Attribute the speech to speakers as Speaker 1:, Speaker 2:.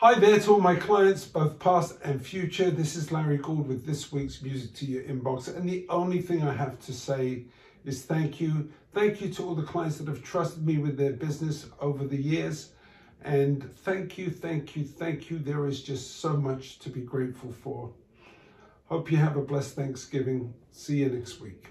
Speaker 1: Hi there to all my clients, both past and future. This is Larry Gould with this week's Music to Your Inbox. And the only thing I have to say is thank you. Thank you to all the clients that have trusted me with their business over the years. And thank you, thank you, thank you. There is just so much to be grateful for. Hope you have a blessed Thanksgiving. See you next week.